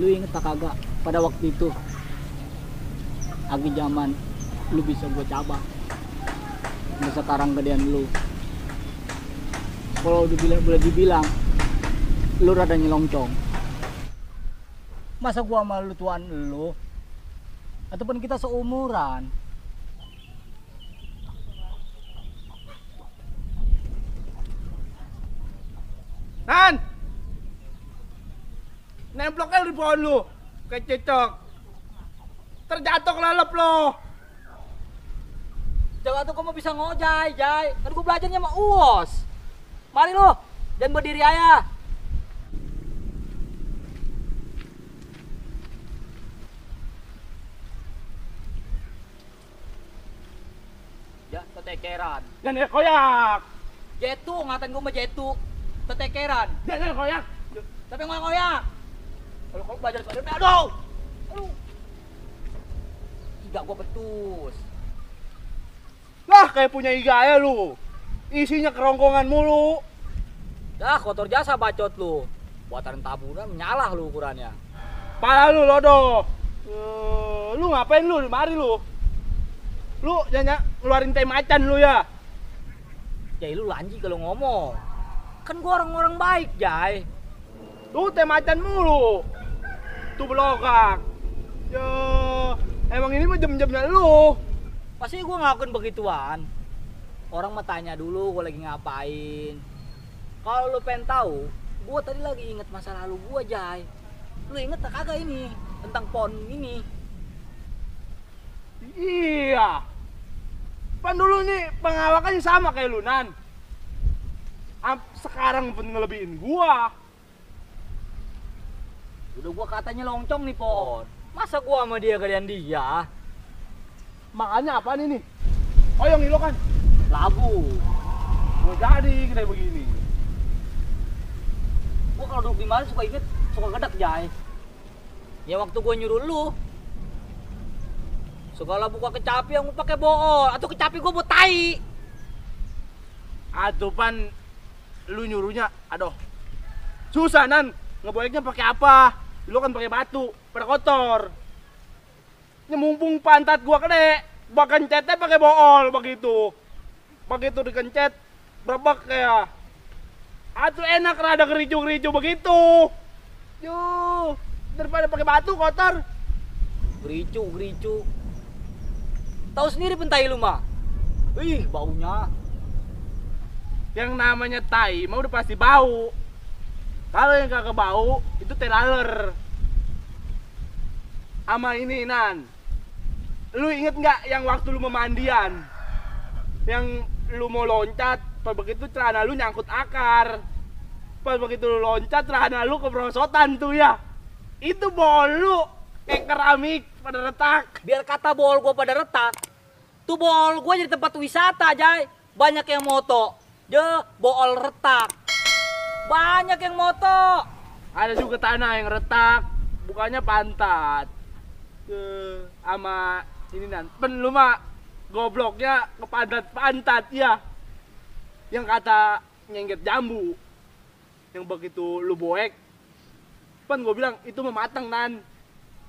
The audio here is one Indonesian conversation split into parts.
lu inget tak kagak? Pada waktu itu lagi zaman lu bisa gue cabak Sampai sekarang gedean lu. Kalau dibilang boleh dibilang lu rada nyelongcong masa gua sama lu tuan lu? Ataupun kita seumuran Nan! Nemploknya di pohon lu. Kayak cecok. Terjatuh kelelep lo. Jangan tuh kamu bisa ngojay, Jay. Kan gua belajarnya sama Uos. Mari lu, dan berdiri aja. Ya, tetekeran. Jangan koyak. Jetu, ngatain gua mah jetu. Tetekeran. Jangan koyak. Tapi ngoyak-ngoyak. Belajar ini, aduh. Aduh. Tidak gua betus. Lah kayak punya iga ya lu. Isinya kerongkongan mulu. Dah, kotor jasa bacot lu. Buatan taburan menyalah lu ukurannya. Pala lu lodo. Eh, lu ngapain lu mari lu? Lu jangan ngeluarin teh macan lu ya. Jay lu lanji kalau ngomong. Kan gua orang-orang baik, Jay. Lu teh macan mulu. Tuh belokak. Ya, emang ini mah jam-jamnya lu. Pasti gua ngelakuin begituan. Orang mah tanya dulu gua lagi ngapain. Kalau lu pengen tahu, gua tadi lagi inget masa lalu gua, Jay. Lu inget tak kagak ini tentang pon ini? Iya. Pan dulu nih pengawakannya sama kayak lu Nan. Am- Sekarang pun ngelebihin gua. Udah gua katanya loncong nih, pon. Masa gua sama dia kalian dia? Makanya apa nih nih? Oyong lo kan. Labu. Mau jadi kayak begini. Gua kalau duduk di mana suka inget, suka gedek, Jay. Ya waktu gua nyuruh lu, segala buka kecapi yang pakai bool atau kecapi gua buat tai. Aduh pan lu nyuruhnya, aduh. Susah Nan, ngeboyeknya pakai apa? Lu kan pakai batu, pada kotor. Nyemumpung pantat gua kene, bahkan cetnya pakai bool begitu. Begitu dikencet, berbak kayak. Aduh enak rada kericu-kericu begitu. Yuh, daripada pakai batu kotor. Gericu, gericu. Tahu sendiri pentai lu mah. Ih, baunya. Yang namanya tai mah udah pasti bau. Kalau yang kagak bau itu teh laler. Ama ini Nan. Lu inget nggak yang waktu lu memandian? Yang lu mau loncat, pas begitu celana lu nyangkut akar. Pas begitu lu loncat, celana lu keberosotan tuh ya. Itu bol lu kayak keramik pada retak. Biar kata bool gua pada retak. Tuh bool gua jadi tempat wisata, Jay. Banyak yang moto. Je, bool retak. Banyak yang moto. Ada juga tanah yang retak, bukannya pantat. Eh, ama ini nan, pen lu mah gobloknya ke pantat ya. Yang kata nyengget jambu. Yang begitu lu boek. Pen gue bilang itu mah matang nan.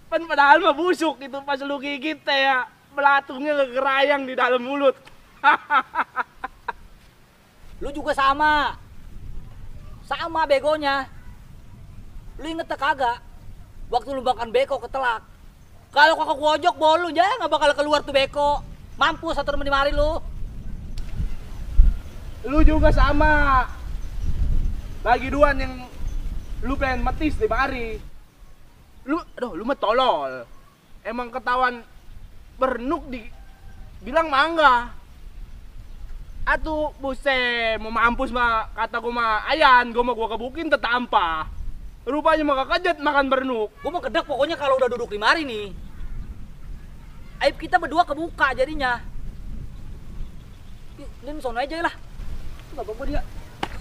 Pen padahal mah busuk itu pas lu gigit teh ya. Belatungnya kegerayang di dalam mulut. Lu juga sama. Sama begonya. Lu inget tak kagak? Waktu lu makan beko ketelak. Kalau kakak ojok bool lu ya nggak bakal keluar tuh beko. Mampus satu di mari lu. Lu juga sama. Lagi duan yang lu pengen metis di mari. Lu, aduh, lu mah tolol. Emang ketahuan bernuk di bilang mangga. Atuh, buset, mau mampus mah kata gua mah ayan, gua mah gua kebukin tetampa. Rupanya mah kajet makan bernuk. Gua mau gedek pokoknya kalau udah duduk di mari nih. Aib kita berdua kebuka jadinya. Ini sono aja lah. Enggak apa-apa dia.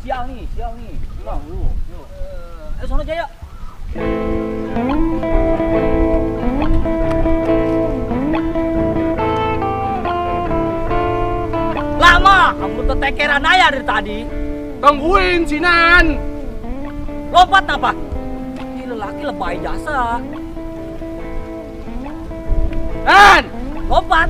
Siang nih, siang nih. Siang lu. Yuk. Eh, sono aja yuk. Tetekeran aja dari tadi. Tungguin si Nan. Lompat apa? Ini lelaki lebay jasa. Nan. Lompat.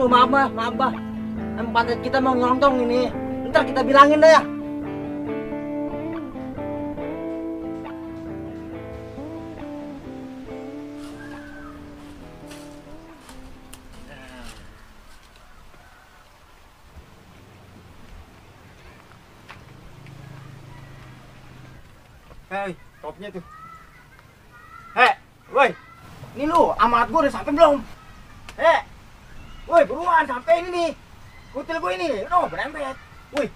Aduh, maaf, Mbah. maaf, Mbah. Pantat kita mau nyontong ini. Ntar kita bilangin dah ya. Hei, topnya tuh. Hei, woi. Ini lu, amanat gua udah sampai belum? Eh, woi buruan sampai ini nih. Kutil gua ini, no berempet. Woi,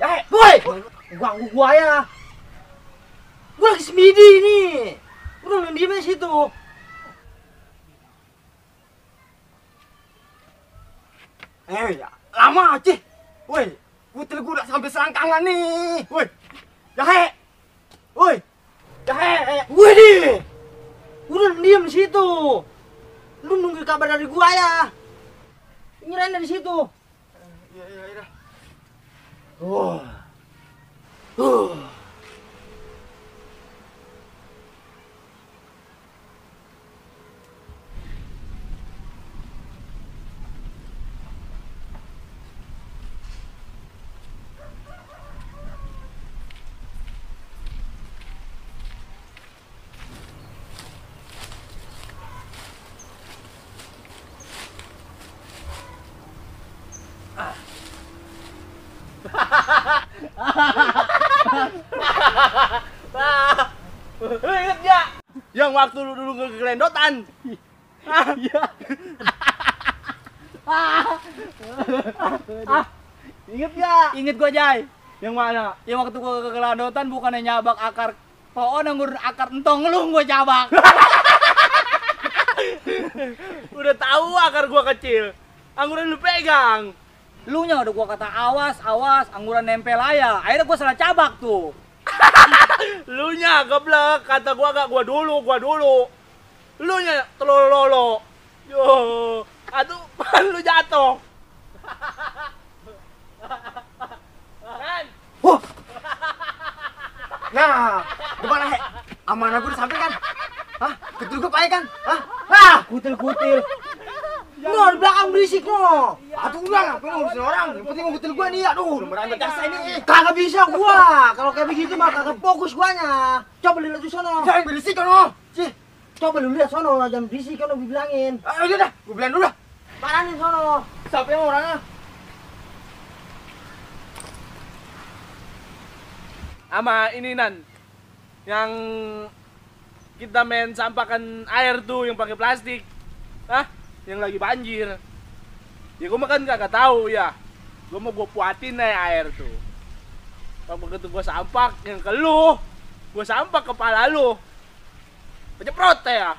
ya woi, ganggu gua ya. Gua lagi semidi ini. Udah diem di situ. Eh, ya, lama aja. Woi, kutil gua udah sampai selangkangan nih. Woi, ya he, woi, ya he, woi nih. Udah diam di situ. Lu nunggu kabar dari gua ya. Nyerahin dari situ. Iya, iya, iya. Wah. Uh. Lu inget gak? Yang waktu lu dulu ngegelendotan. Iya. Inget gak? Ingat gua, Jai. Yang mana? Yang waktu gua ke kelandotan bukannya nyabak akar pohon anggur akar entong lu gua cabak. Udah tahu akar gua kecil. Angguran lu pegang. Lu nya udah gua kata awas, awas, angguran nempel aja. Akhirnya gua salah cabak tuh. Lu nya geblek, kata gua gak gua dulu, gua dulu. Lu nya telololo. Yo, aduh, lu jatuh. Kan? Wah. Nah, gimana he? Amanah gua udah sampai kan? Hah? Kutil gua pakai kan? Hah? Hah, kutil-kutil. No, di belakang berisik no. Aduh udah ngapain ngurusin orang? Yang penting kutil gua nih. Aduh, merambet jasa ini. Kagak bisa gua. Kalau kayak begitu mah kagak fokus guanya. Coba lihat di sono. Jangan berisik no. Sih. Coba lu lihat sono, jangan berisik kan lu bilangin. Ah, udah dah, gua bilang dulu dah. Paranin sono. Siapa yang orangnya? Ama ini nan yang kita main sampahkan air tuh yang pakai plastik. Hah? Yang lagi banjir. Ya gua makan kagak tahu ya. Gua mau gua puatin nih air tuh. Pas begitu gua sampak yang ke lu, gua sampak kepala lu. Penyemprot ya.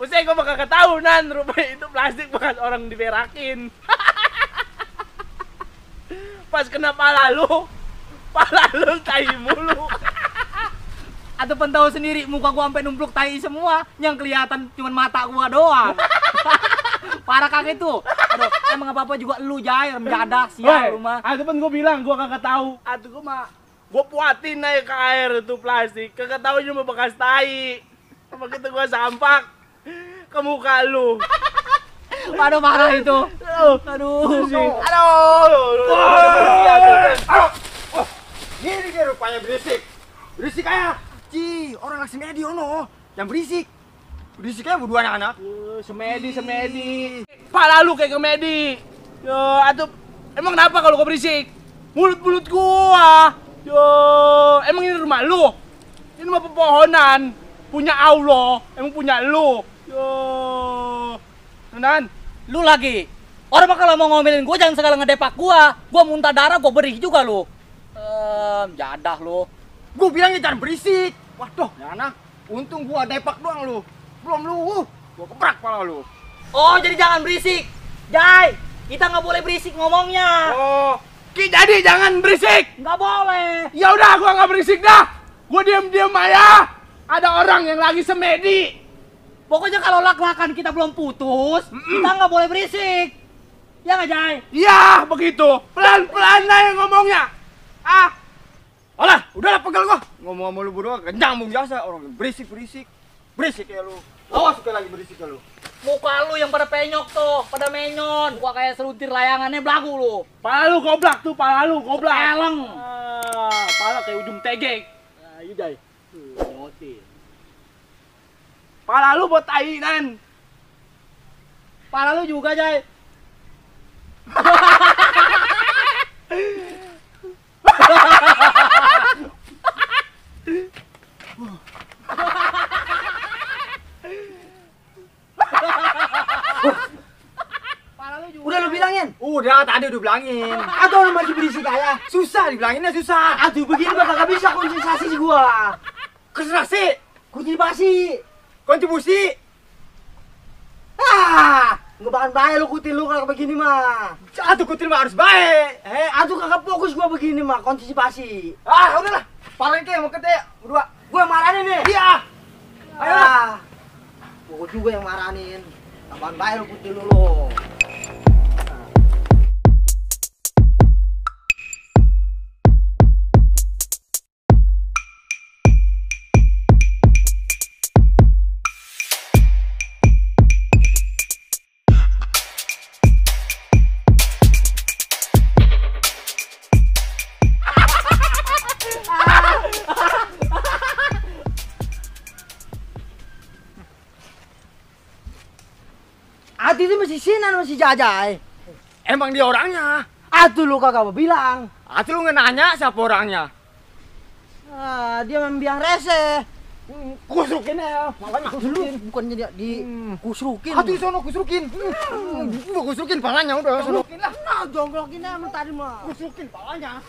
Maksudnya gua bakal tahu nan rupanya itu plastik bukan orang diberakin. Pas kena pala lu, pala lu tai mulu. Atau pentau sendiri muka gua sampai numpluk tai semua, yang kelihatan cuma mata gua doang. Parah kagak itu. Aduh, emang apa-apa juga lu Jai, menjadah sial rumah. Ada pun gue bilang gue kagak tahu. Aduh gue mah gue puatin naik ke air itu plastik. Kagak tahu cuma bekas tai. Begitu gue sampak ke muka lu. Aduh parah itu. Aduh. Aduh. Aduh. Aduh. Wah, Ini dia rupanya berisik. Berisik aja. Ci, orang lagi semedi ono. Yang berisik. Berisiknya berdua anak-anak. Semedi, semedi. Pala lu kayak komedi. Yo, atuh. Emang kenapa kalau gue berisik? Mulut-mulut gua. Yo, emang ini rumah lu? Ini mah pepohonan. Punya Allah, emang punya lu. Yo. Nan, Lu lagi. Orang mah kalau mau ngomelin gua jangan segala ngedepak gua. Gua muntah darah, gua berih juga lu. Ehm, jadah lu. Gua bilangnya jangan berisik. Waduh, Nana. Untung gua depak doang lu. Belum lu. uh, Gua keprak pala lu. Oh, jadi jangan berisik. Jai, kita nggak boleh berisik ngomongnya. oh, Ki jadi jangan berisik. Nggak boleh. Ya udah, gua nggak berisik dah. Gua diam-diam aja. Ada orang yang lagi semedi. Pokoknya kalau lak-lakan kita belum putus, kita nggak boleh berisik. Ya nggak, Jai? Ya, begitu. Pelan-pelan aja ngomongnya. Ah, Alah, udahlah pegal gua. Ngomong sama lu berdua kencang bung biasa orang berisik-berisik. Berisik ya lu. Awas sekali lagi berisik lu. Muka lu yang pada penyok tuh, pada menyon. Gua kayak seruntir layangannya belagu lu. pala lu goblak tuh, pala lu goblak. Eleng. Ah, pala kayak ujung tegek. Nah, iya Jai. Tuh, nyotil. Pala lu buat tai, Nan. Pala lu juga, Jai. Pala lu juga. Udah lu bilangin? Udah, tadi udah bilangin. Atau lu masih berisik aja? Susah dibilanginnya susah. Aduh begini mah kagak bisa konsentrasi sih gua. Konsentrasi, Konsentrasi. kontribusi. Ah, nggak bakal bahaya lu kutil lu kalau begini mah. Aduh kutil mah harus baik. Eh, aduh kagak fokus gua begini mah, konsentrasi. Ah, udahlah. Paling kayak mau kete berdua. Gua yang marahin nih. Iya. Ayolah. Ah. Gua juga yang marahin. Kapan bahaya lu kutil lu. Ati itu masih sinan masih jajai. Emang dia orangnya. Aduh lu kagak bilang. Atuh lu nanya siapa orangnya. Ah, dia membiang rese. Kusukin ya. Makanya Dulu bukannya dia di kusrukin. Atuh sono kusukin. Gua kusukin palanya udah sono. lah. Nah, jongglokin emang tadi mah. Kusukin palanya.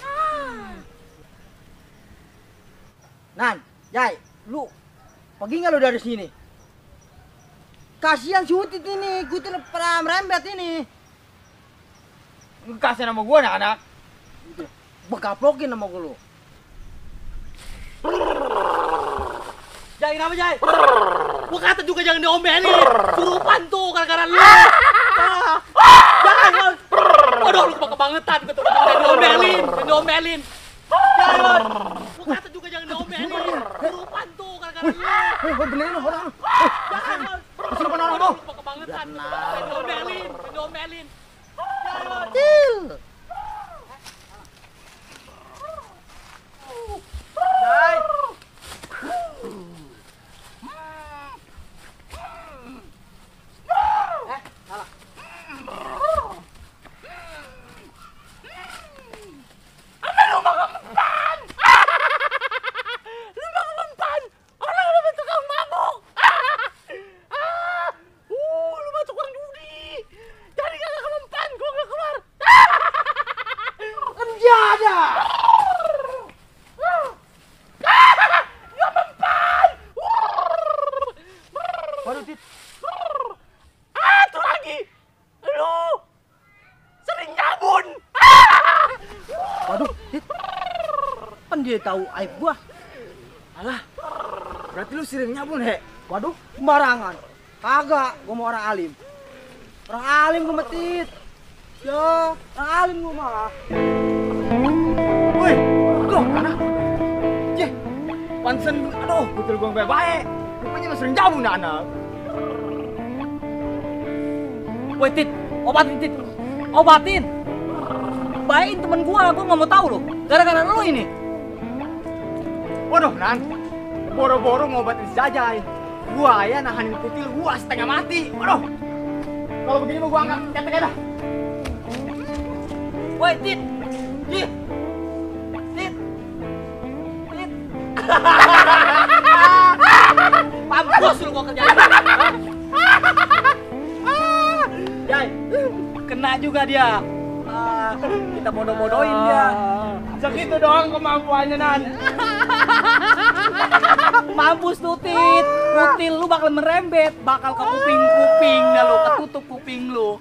Nan, Jai, lu pergi nggak lu dari sini? Kasihan si Utit ini, gue tuh pernah merembet ini. Kasih nama gua anak-anak. Bekaplokin sama gue lu. Jai, kenapa, Jai? Gua kata juga jangan diomelin. Surupan tuh gara-gara lu. Jangan. Waduh, lu kebangetan. Tuh jangan diomelin, jangan diomelin. Jangan. Gua kata juga jangan diomelin. Surupan tuh gara-gara lu. Benerin orang. Jangan. Kesurupan orang lu kebangetan. Diomelin, diomelin. Jangan. Til. Menjada. Waduh, Tit. Waduh, Tit. Kan dia tahu aib gua. Alah. Berarti lu sering nyabun, He. Waduh, sembarangan. Kagak, gua mau orang alim. Orang alim gua mah, Tit. Ya, orang alim gua mah. Woi, aduh, anak. Cih, pansen, aduh, betul gua baik baik. Rupanya lu sering jabun, anak. Woi, Tit. Obatin, Tit. Obatin. Bayain temen gua, gua nggak mau tahu loh. Gara-gara lu ini. Waduh, Nan. Boro-boro ngobatin si Jajai. Gua ya nahanin kutil gua setengah mati. Waduh. Kalau begini mau gua angkat ketek dah. Woi, Tit. Mampus lu gua kerjain. Jai, kena juga dia. Ah, kita bodoh-bodohin dia. Segitu doang kemampuannya Nan. Mampus tutit, kutil lu bakal merembet, bakal ke kuping-kuping dah lu, ketutup kuping lu.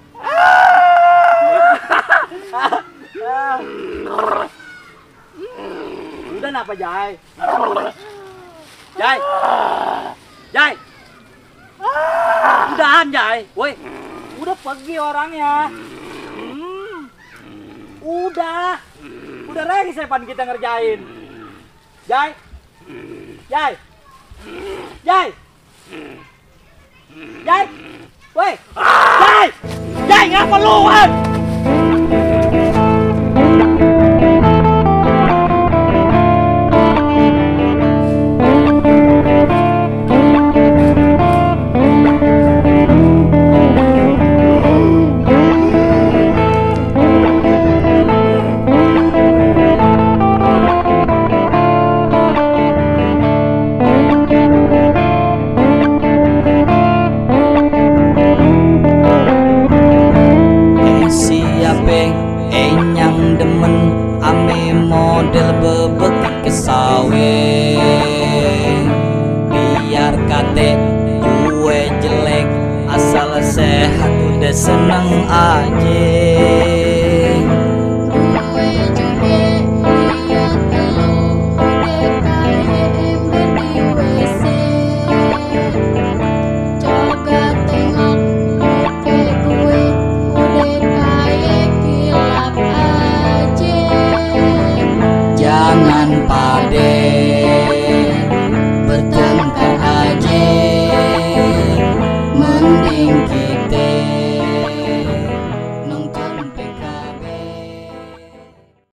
Ah. Udah napa Jai? Jai. Jai. Udahan Jai. Woi. Udah pergi orangnya. Hmm. Udah. Udah lagi sepan kita ngerjain. Jai. Jai. Jai. Jai. Woi. Jai. Jai ngapa lu? Wan?